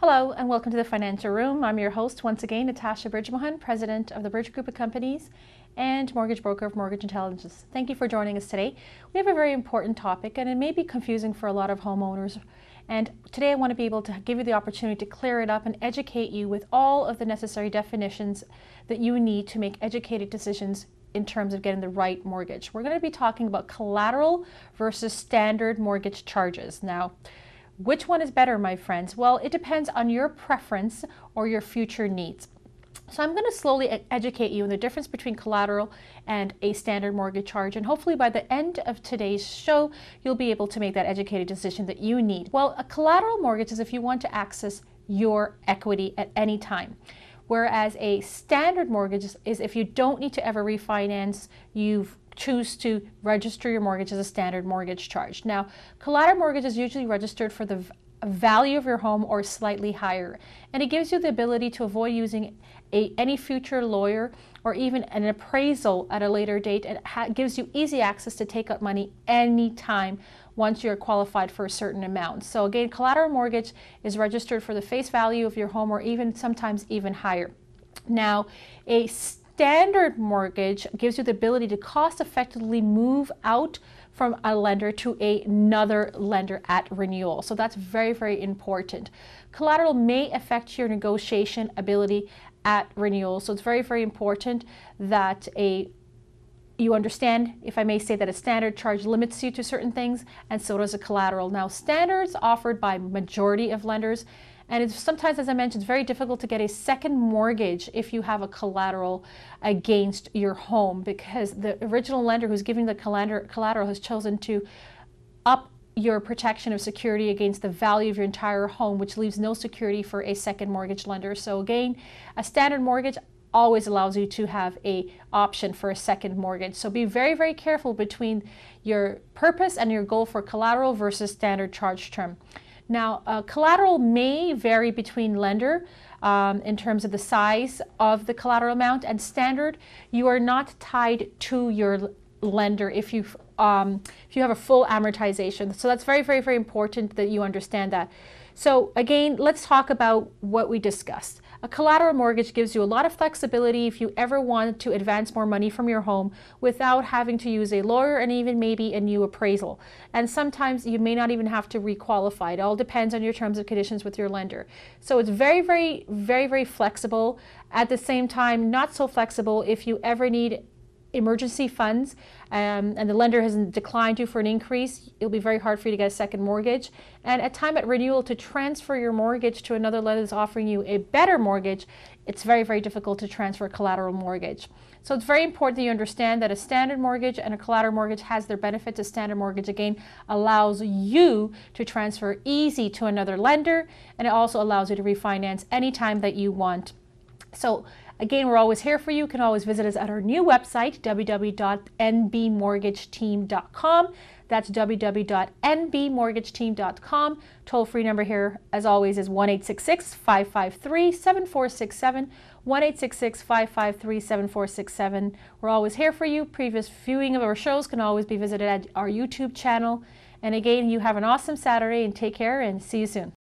Hello and welcome to the Financial Room. I'm your host once again, Natasha Bridgemohan, President of the Bridg Group of Companies and mortgage broker of Mortgage Intelligence. Thank you for joining us today. We have a very important topic and it may be confusing for a lot of homeowners. And today I want to be able to give you the opportunity to clear it up and educate you with all of the necessary definitions that you need to make educated decisions in terms of getting the right mortgage. We're going to be talking about collateral versus standard mortgage charges. Now, which one is better, my friends? Well, it depends on your preference or your future needs. So I'm going to slowly educate you on the difference between collateral and a standard mortgage charge. And hopefully by the end of today's show, you'll be able to make that educated decision that you need. Well, a collateral mortgage is if you want to access your equity at any time. Whereas a standard mortgage is if you don't need to ever refinance, you've choose to register your mortgage as a standard mortgage charge. Now, collateral mortgage is usually registered for the value of your home or slightly higher. And it gives you the ability to avoid using a, any future lawyer or even an appraisal at a later date. It gives you easy access to take out money anytime once you're qualified for a certain amount. So again, collateral mortgage is registered for the face value of your home or even sometimes even higher. Now, a standard mortgage gives you the ability to cost effectively move out from a lender to another lender at renewal. So that's very, very important. Collateral may affect your negotiation ability at renewal. So it's very, very important that a you understand, if I may say that a standard charge limits you to certain things, and so does a collateral. Now, standards offered by majority of lenders and it's sometimes, as I mentioned, very difficult to get a second mortgage if you have a collateral against your home because the original lender who's giving the collateral has chosen to up your protection of security against the value of your entire home, which leaves no security for a second mortgage lender. So again, a standard mortgage always allows you to have a option for a second mortgage. So be very, very careful between your purpose and your goal for collateral versus standard charge term. Now, uh, collateral may vary between lender um, in terms of the size of the collateral amount and standard. You are not tied to your lender if you um, if you have a full amortization. So that's very, very, very important that you understand that. So again, let's talk about what we discussed. A collateral mortgage gives you a lot of flexibility if you ever want to advance more money from your home without having to use a lawyer and even maybe a new appraisal. And sometimes you may not even have to requalify. It all depends on your terms and conditions with your lender. So it's very, very, very, very flexible. At the same time, not so flexible if you ever need emergency funds um, and the lender has declined you for an increase, it'll be very hard for you to get a second mortgage. And at time at renewal to transfer your mortgage to another lender that's offering you a better mortgage, it's very, very difficult to transfer a collateral mortgage. So it's very important that you understand that a standard mortgage and a collateral mortgage has their benefits. A standard mortgage, again, allows you to transfer easy to another lender, and it also allows you to refinance anytime that you want. So Again, we're always here for you. You can always visit us at our new website, www.nbmortgageteam.com. That's www.nbmortgageteam.com. Toll free number here, as always, is 1 553 7467. 1 553 7467. We're always here for you. Previous viewing of our shows can always be visited at our YouTube channel. And again, you have an awesome Saturday and take care and see you soon.